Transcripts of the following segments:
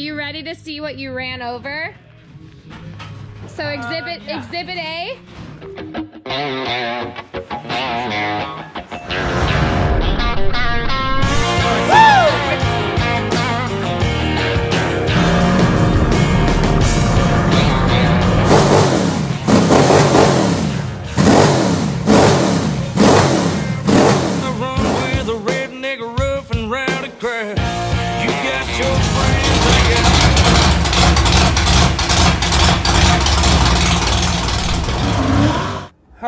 you ready to see what you ran over? So uh, exhibit yeah. exhibit A.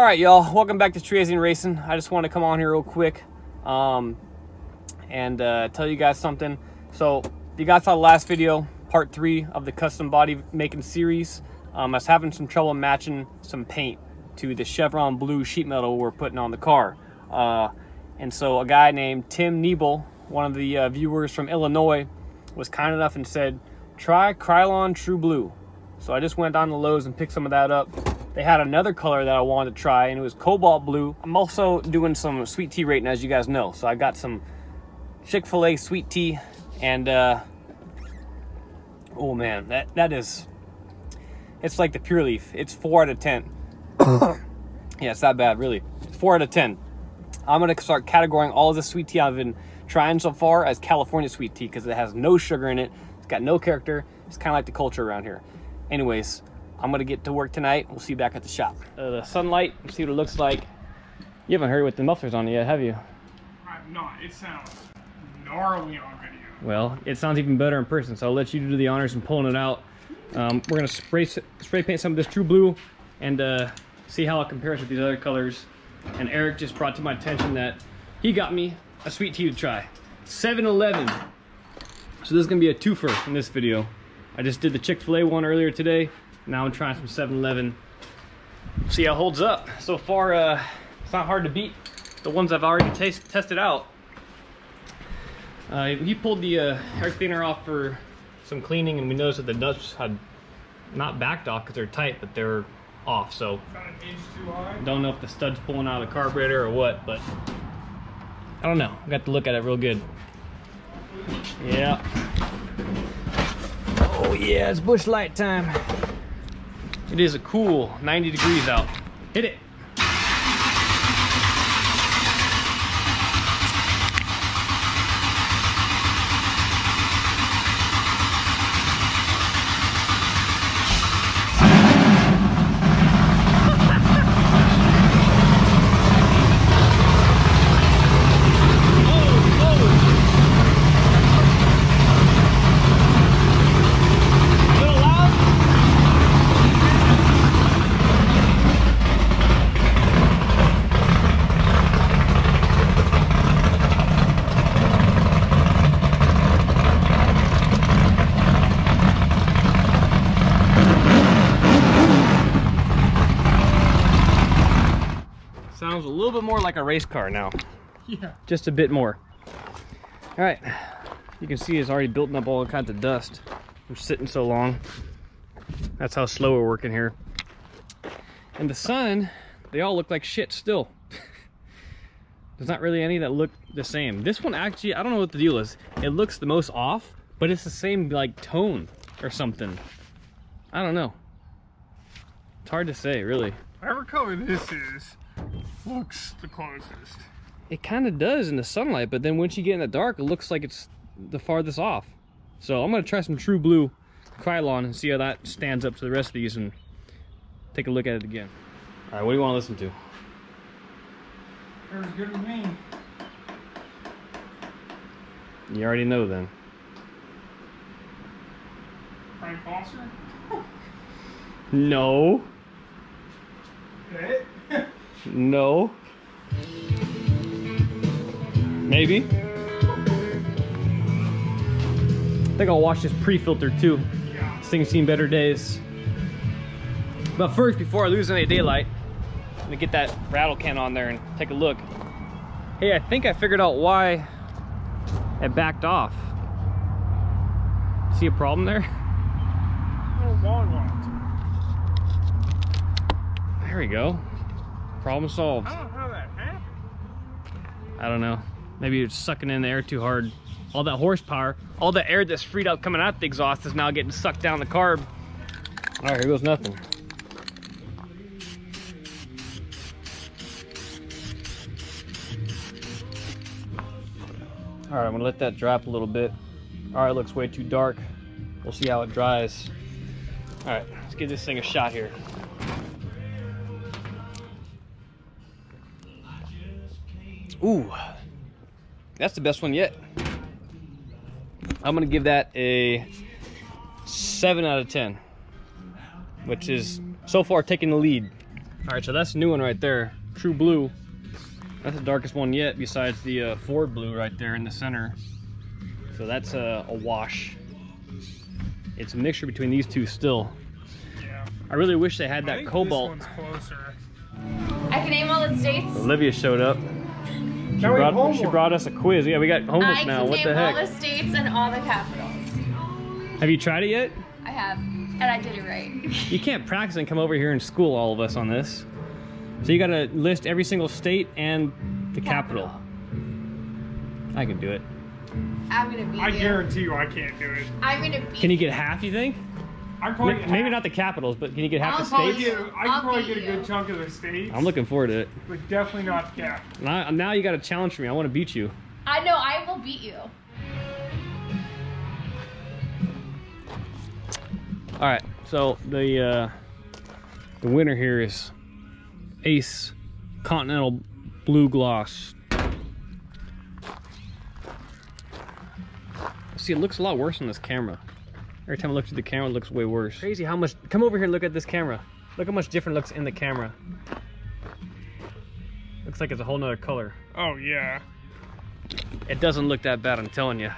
All right, y'all. Welcome back to Cherezian Racing. I just want to come on here real quick um, and uh, tell you guys something. So, you guys saw the last video, part three of the custom body making series, um, I was having some trouble matching some paint to the Chevron blue sheet metal we're putting on the car. Uh, and so, a guy named Tim Niebel, one of the uh, viewers from Illinois, was kind enough and said, try Krylon True Blue. So I just went down to Lowe's and picked some of that up. They had another color that I wanted to try, and it was cobalt blue. I'm also doing some sweet tea rating, as you guys know. So I got some Chick-fil-A sweet tea, and uh, oh man, that that is, it's like the Pure Leaf. It's four out of ten. yeah, it's that bad, really. It's four out of ten. I'm gonna start categorizing all of the sweet tea I've been trying so far as California sweet tea because it has no sugar in it. It's got no character. It's kind of like the culture around here. Anyways, I'm gonna get to work tonight. We'll see you back at the shop. Uh, the sunlight, see what it looks like. You haven't heard with the mufflers on it yet, have you? I'm not. It sounds gnarly on video. Well, it sounds even better in person, so I'll let you do the honors in pulling it out. Um, we're gonna spray spray paint some of this True Blue and uh, see how it compares with these other colors. And Eric just brought to my attention that he got me a sweet tea to try. 7-Eleven. So this is gonna be a twofer in this video. I just did the Chick-fil-A one earlier today. Now I'm trying some 7-Eleven. See how it holds up. So far, uh, it's not hard to beat the ones I've already taste, tested out. Uh, he pulled the uh, air cleaner off for some cleaning, and we noticed that the nuts had not backed off because they're tight, but they're off. So Got an inch too high. don't know if the stud's pulling out of the carburetor or what, but I don't know. I got to look at it real good. Yeah. Oh yeah, it's Busch Light time. It is a cool 90 degrees out. Hit it. More like a race car now. Yeah. Just a bit more. All right, you can see it's already building up all kinds of dust from sitting so long. That's how slow we're working here. And the sun, they all look like shit still. There's not really any that look the same. This one actually, I don't know what the deal is. It looks the most off, but it's the same like tone or something. I don't know. It's hard to say, really. Whatever color this is, looks the closest. It kind of does in the sunlight, but then once you get in the dark, it looks like it's the farthest off. So I'm gonna try some True Blue Krylon and see how that stands up to the rest of these and take a look at it again. All right, what do you want to listen to? Whatever's good with me. You already know then. Frank Foster. No, it? No. Maybe. I think I'll watch this pre-filter too. yeah. This thing's seen better days. But first, before I lose any daylight, let me get that rattle can on there and take a look. Hey, I think I figured out why it backed off. See a problem there? Little log locked. There we go. Problem solved. I don't know how that happened. I don't know. Maybe it's sucking in the air too hard. All that horsepower, all the air that's freed up coming out the exhaust is now getting sucked down the carb. All right, here goes nothing. All right, I'm gonna let that drop a little bit. All right, looks way too dark. We'll see how it dries. All right, let's give this thing a shot here. Ooh, that's the best one yet. I'm gonna give that a seven out of 10, which is so far taking the lead. All right, so that's a new one right there, True Blue. That's the darkest one yet, besides the uh, Ford Blue right there in the center. So that's a, a wash. It's a mixture between these two still. Yeah. I really wish they had I that think cobalt. This one's closer. I can name all the states. Olivia showed up. She Now brought, she brought us a quiz. Yeah, we got homework I now. can What name the all heck? the states and all the capitals. Have you tried it yet? I have, and I did it right. You can't practice and come over here and school all of us on this. So you got to list every single state and the capital. I can do it. I'm gonna beat I you. guarantee you I can't do it. I'm gonna beat Can you get half? You think? I can probably M- Maybe not the capitals, but can you get half I'll the probably states? get, I can I'll probably get a good you. chunk of the states. I'm looking forward to it. But definitely not the cap. Now, now you got a challenge for me. I want to beat you. I know I will beat you. All right. So the uh, the winner here is Ace Continental Blue Gloss. See, it looks a lot worse on this camera. Every time I look through the camera, it looks way worse. Crazy how much. Come over here and look at this camera. Look how much different looks in the camera. Looks like it's a whole nother color. Oh yeah. It doesn't look that bad, I'm telling you.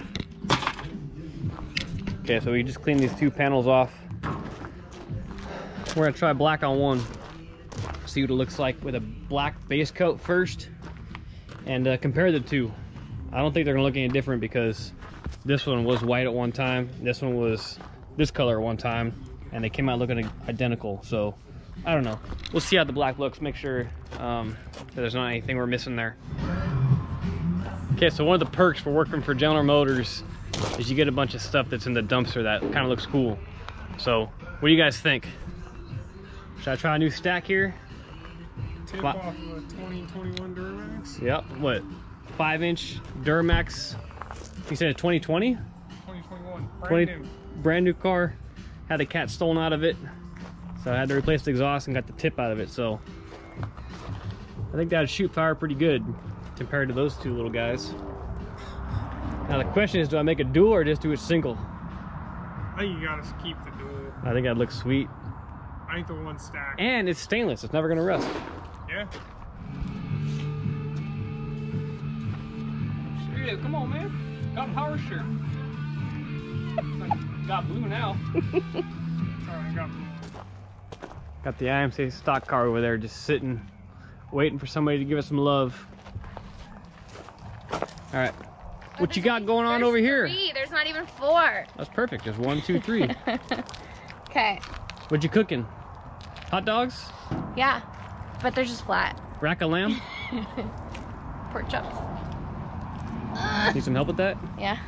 Okay, so we just clean these two panels off. We're gonna try black on one. See what it looks like with a black base coat first. And uh, compare the two. I don't think they're gonna look any different because this one was white at one time. This one was this color at one time. And they came out looking identical. So, I don't know. We'll see how the black looks. Make sure um, that there's not anything we're missing there. Okay, so one of the perks for working for General Motors is you get a bunch of stuff that's in the dumpster that kind of looks cool. So, what do you guys think? Should I try a new stack here? Tip off of a 2021 Duramax. Yep. What? Five inch Duramax. You said a 2020? 2021. Brand 20 new. brand new car. Had the cat stolen out of it. So I had to replace the exhaust and got the tip out of it. So I think that'd shoot fire pretty good compared to those two little guys. Now the question is, do I make a dual or just do it single? I think you gotta keep the dual. I think that'd look sweet. I think the one stack. And it's stainless. It's never gonna rust. yeah. Shit, come on, man. Got a power shirt. Got blue now. Sorry, I got Got the IMC stock car over there just sitting, waiting for somebody to give us some love. All right. What you got going on There's over here? There's not even four. That's perfect. There's one, two, three. Okay. what you cooking? Hot dogs? Yeah, but they're just flat. Rack of lamb? Pork chops. Need some help with that? Yeah.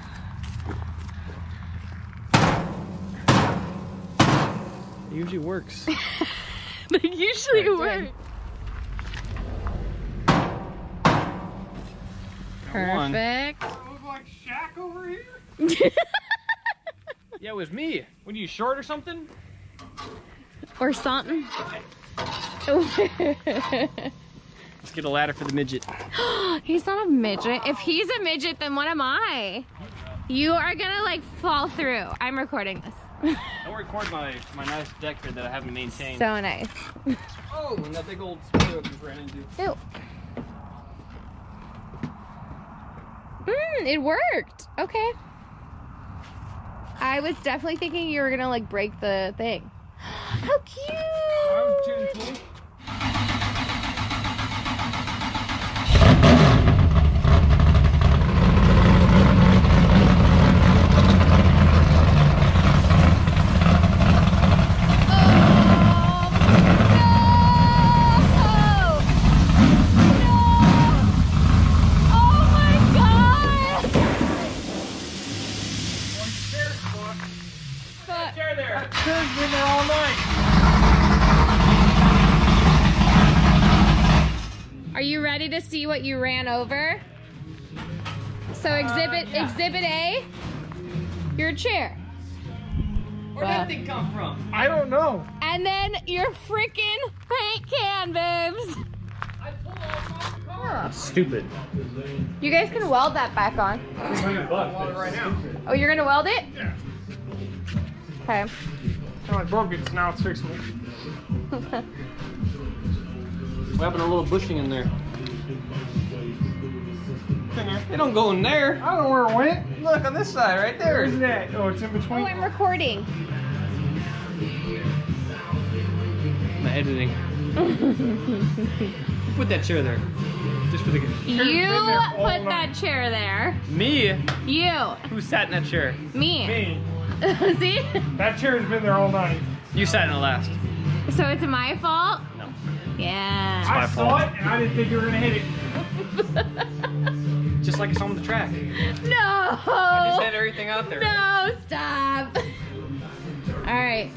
It usually works. they usually Right, work. Perfect. I look like Shaq over here. yeah, it was me. What are you short or something? or something. Let's get a ladder for the midget. he's not a midget. If he's a midget, then what am I? You are gonna like fall through. I'm recording this. Don't record my, my nice deck here that I haven't maintained. so nice. oh, and that big old spoil just ran into. Ew. Mm, it worked. Okay. I was definitely thinking you were gonna like break the thing. How cute! I was gentle. Oh my god! see what you ran over. So uh, exhibit yeah. exhibit A, your chair. Where'd Wow. that thing come from? I don't know. And then your freaking paint can, babes. Stupid. You guys can weld that back on. right now. Oh, you're gonna weld it? Yeah. Okay. Oh, I broke it, so now it's fixable. What happened to a little bushing in there? It's in there. They don't go in there. I don't know where it went. Look on this side, right there. it at? Oh, it's in between. Oh, I'm recording. I'm editing. Put that chair there. Just for the. good. You been there all put night. that chair there. Me? You. Who sat in that chair? Me. Me. See? That chair's been there all night. You sat in it last. So it's my fault? No. Yeah. my I saw it and I didn't think you were gonna hit it. Just like it's on the track. No. I just had everything out there. No, stop. All right.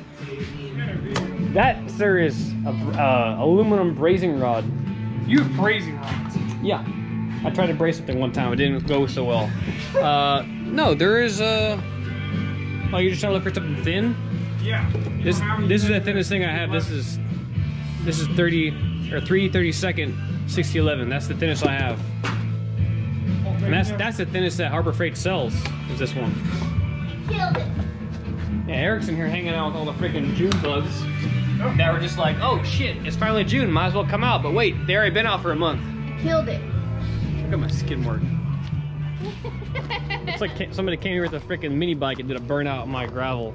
That, sir, is a uh, aluminum brazing rod. You have brazing rods. Yeah. I tried to brace something one time. It didn't go so well. Uh, no, there is a. Oh, you're just trying to look for something thin. Yeah. This don't have any this is the thinnest thing I have. This is this is 30 or 3 32nd 6011. That's the thinnest I have. And that's that's the thinnest that Harbor Freight sells. Is this one? Killed it. Yeah, Eric's in here hanging out with all the freaking June bugs oh. that were just like, oh shit, it's finally June, might as well come out. But wait, they already been out for a month. Killed it. Look at my skin work. It's like somebody came here with a freaking mini bike and did a burnout on my gravel.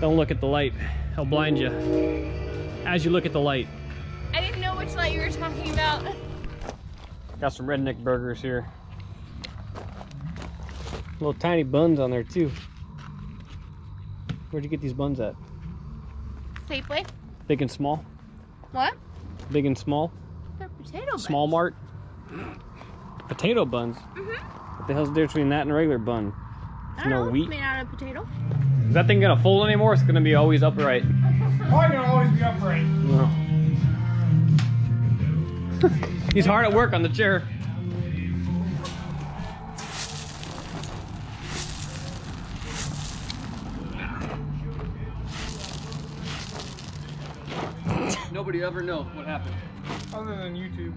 Don't look at the light. I'll blind you. As you look at the light. I which light you were talking about. Got some redneck burgers here. Little tiny buns on there too. Where'd you get these buns at? Safely. Big and small? What? Big and small? They're potato buns. Small mart? Potato buns? Mhm. What the hell's the difference between that and a regular bun? I don't no know. wheat? It's made out of potato. Is that thing gonna fold anymore? It's gonna be always upright. Probably gonna always be upright. No. He's hard at work on the chair. Nobody ever know what happened. Other than YouTube.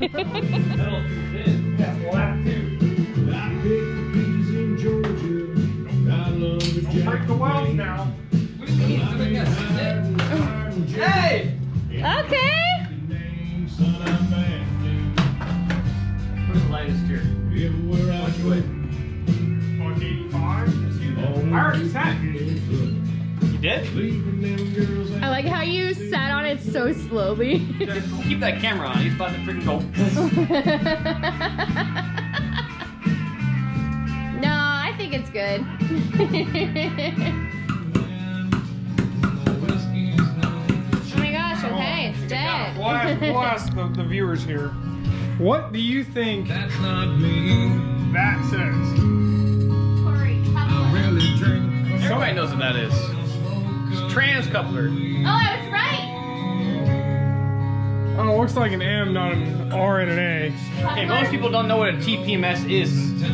Metal too thin. Yeah, well that too. Don't break the wells now. Hey! Okay. Where's the lightest here? On 85. I already sat. You did? I like how you sat on it so slowly. Keep that camera on. He's about to freaking go. no, I think it's good. dead. We'll ask, we'll ask the, the viewers here. What do you think That's not me. that says? Corey, coupler. Really drink. Everybody knows what that is. It's trans coupler. Oh, I was right. Oh, it looks like an M, not an R and an A. Hey, most people don't know what a TPMS is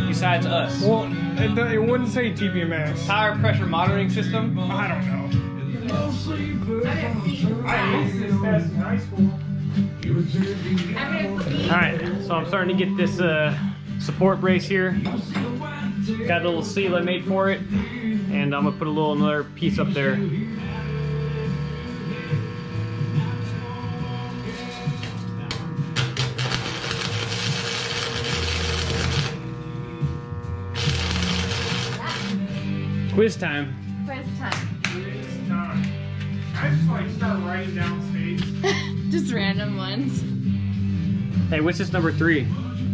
besides us. Well, it, it wouldn't say TPMS. Tire pressure monitoring system. I don't know. I used this test in high school. I'm gonna put All right, so I'm starting to get this uh, support brace here. Got a little seal I made for it, and I'm gonna put a little another piece up there. Quiz time. quiz time. It's time. I just like start writing down states. Just random ones. Hey, what's this number three?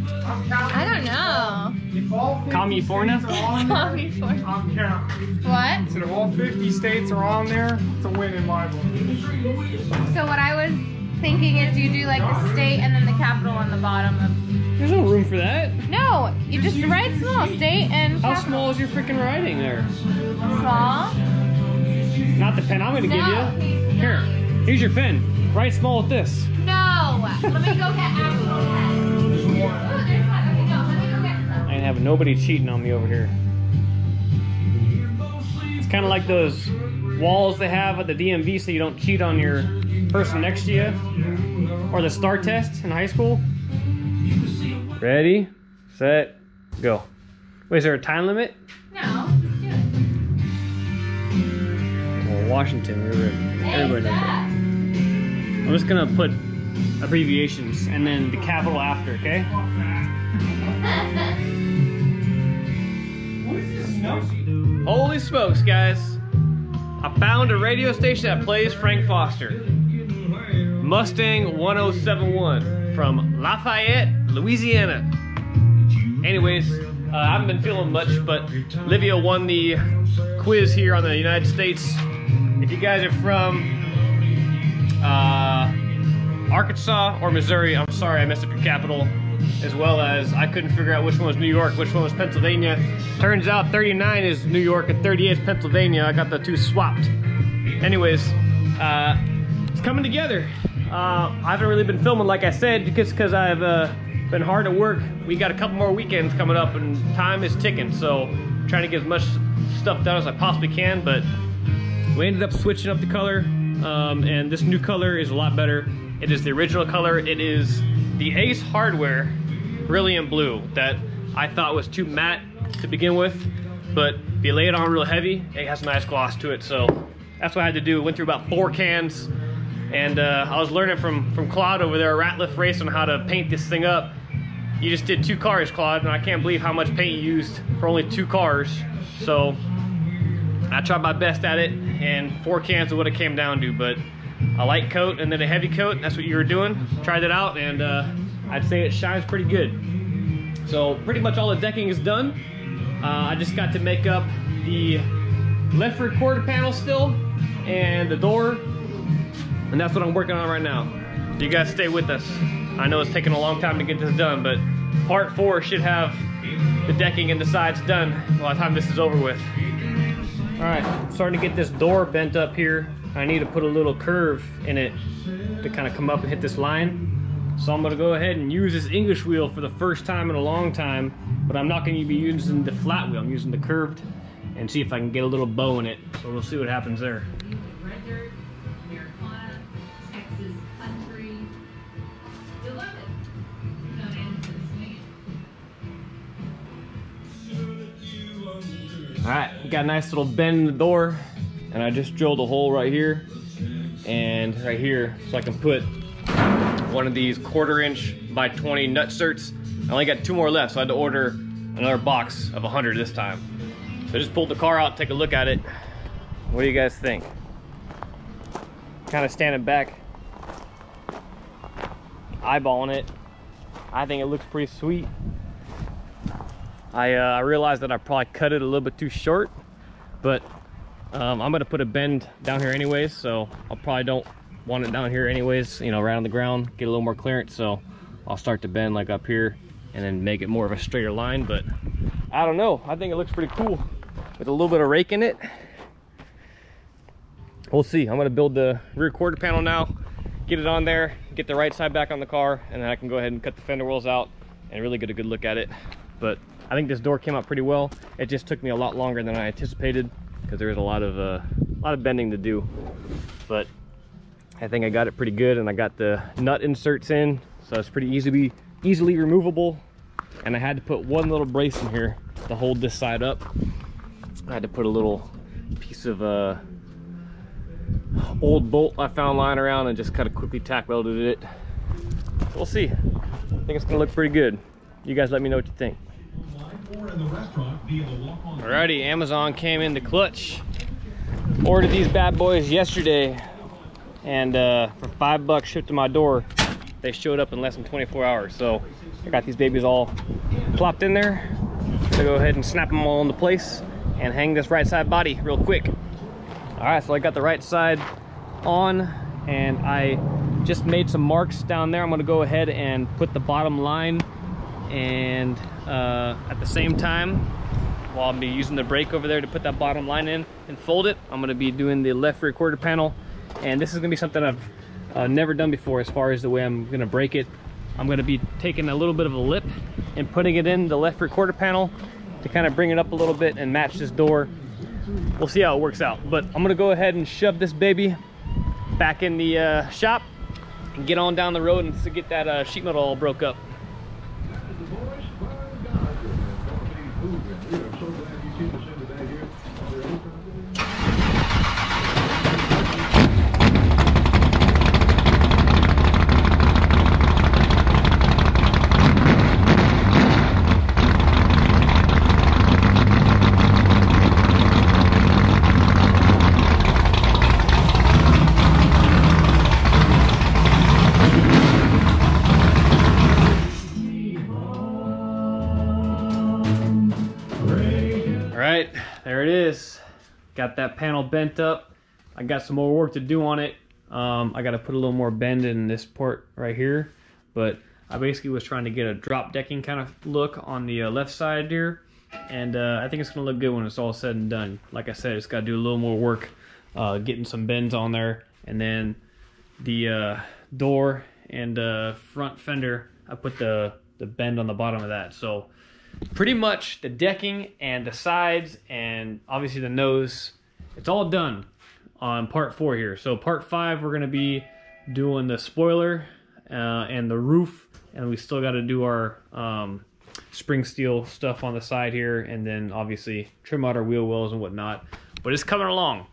I don't know. If all 50 California? states are on Call there, me for I'm counting. what? So if all 50 states are on there, it's a win in my book. So what I was thinking is you do like the state and then the capital on the bottom of. There's no room for that. No, you just write small state and How small is your freaking writing there? Small. Not the pen I'm gonna No, give you. Here, here's your pen. Write small with this. No. Let me go get actual pens. There's one. Okay, go. Let me go get some. I ain't having nobody cheating on me over here. It's kind of like those walls they have at the DMV so you don't cheat on your person next to you. Or the STAR test in high school. Ready, set, go. Wait, is there a time limit? No, just do it. Well, Washington, everybody, Hey, everybody knows that. I'm just gonna put abbreviations and then the capital after, okay? Holy smokes, guys. I found a radio station that plays Frank Foster. Mustang 1071 from Lafayette, Louisiana. Anyways, uh, I haven't been feeling much, but Livia won the quiz here on the United States. If you guys are from uh, Arkansas or Missouri. I'm sorry I messed up your capital. As well as I couldn't figure out which one was New York, which one was Pennsylvania. Turns out 39 is New York and 38 is Pennsylvania. I got the two swapped. Anyways, uh, it's coming together. Uh, I haven't really been filming, like I said, just because I've uh, been hard at work. We got a couple more weekends coming up, and time is ticking. So, trying to get as much stuff done as I possibly can. But we ended up switching up the color, um, and this new color is a lot better. It is the original color. It is the Ace Hardware Brilliant Blue that I thought was too matte to begin with, but if you lay it on real heavy, it has a nice gloss to it. So that's what I had to do. Went through about four cans, and uh, I was learning from from Claude over there at Ratliff Race on how to paint this thing up. You just did two cars, Claude, and I can't believe how much paint you used for only two cars. So I tried my best at it, and four cans is what it came down to. But a light coat and then a heavy coat, that's what you were doing. Tried it out, and uh, I'd say it shines pretty good. So pretty much all the decking is done. Uh, I just got to make up the left rear quarter panel still, and the door, and that's what I'm working on right now. You guys stay with us. I know it's taking a long time to get this done, but part four should have the decking and the sides done by the time this is over with. All right, starting to get this door bent up here. I need to put a little curve in it to kind of come up and hit this line. So I'm gonna go ahead and use this English wheel for the first time in a long time, but I'm not gonna be using the flat wheel. I'm using the curved and see if I can get a little bow in it. So we'll see what happens there. All right, got a nice little bend in the door, and I just drilled a hole right here and right here, so I can put one of these quarter inch by 20 nut certs. I only got two more left, so I had to order another box of 100 this time. So I just pulled the car out, take a look at it. What do you guys think? Kind of standing back, eyeballing it. I think it looks pretty sweet. I, uh, I realized that I probably cut it a little bit too short, but um, I'm gonna put a bend down here anyways, so I'll probably don't want it down here anyways, you know, right on the ground, get a little more clearance, so I'll start to bend like up here and then make it more of a straighter line, but I don't know, I think it looks pretty cool with a little bit of rake in it. We'll see, I'm gonna build the rear quarter panel now, get it on there, get the right side back on the car, and then I can go ahead and cut the fender wells out and really get a good look at it. But I think this door came out pretty well. It just took me a lot longer than I anticipated because there was a lot of uh, a lot of bending to do. But I think I got it pretty good, and I got the nut inserts in, so it's pretty easily easily removable. And I had to put one little brace in here to hold this side up. I had to put a little piece of uh, old bolt I found lying around and just kind of quickly tack welded it. We'll see. I think it's gonna look pretty good. You guys let me know what you think. Alrighty, Amazon came in the clutch. Ordered these bad boys yesterday, and uh, for five bucks shipped to my door, they showed up in less than 24 hours. So I got these babies all plopped in there. So go ahead and snap them all into place and hang this right side body real quick. All right, so I got the right side on, and I just made some marks down there. I'm gonna go ahead and put the bottom line and uh, at the same time while I'm be using the brake over there to put that bottom line in and fold it, I'm gonna be doing the left rear quarter panel. And this is gonna be something I've uh, never done before as far as the way I'm gonna break it. I'm gonna be taking a little bit of a lip and putting it in the left rear quarter panel to kind of bring it up a little bit and match this door. We'll see how it works out. But I'm gonna go ahead and shove this baby back in the uh, shop and get on down the road and get that uh, sheet metal all broke up. Right, there it is. Got that panel bent up. I got some more work to do on it. Um, I got to put a little more bend in this port right here, but I basically was trying to get a drop decking kind of look on the uh, left side here, and uh, I think it's gonna look good when it's all said and done. Like I said, it's got to do a little more work, uh, getting some bends on there, and then the uh, door and uh, front fender. I put the the bend on the bottom of that, so pretty much the decking and the sides and obviously the nose. It's all done on part four here. So part five we're going to be doing the spoiler uh, and the roof and we still got to do our um, spring steel stuff on the side here and then obviously trim out our wheel wells and whatnot. But it's coming along.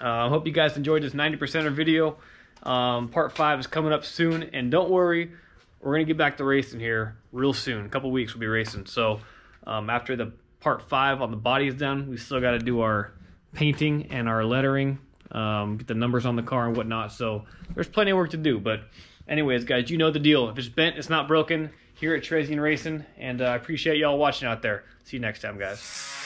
Uh, I hope you guys enjoyed this 90% of our video. Um, part five is coming up soon, and don't worry, we're gonna get back to racing here real soon. A couple weeks we'll be racing. So um, after the part five on the body is done, we still got to do our painting and our lettering, um, get the numbers on the car and whatnot. So there's plenty of work to do. But anyways, guys, you know the deal. If it's bent, it's not broken. Here at Cherezian Racing, and uh, I appreciate y'all watching out there. See you next time, guys.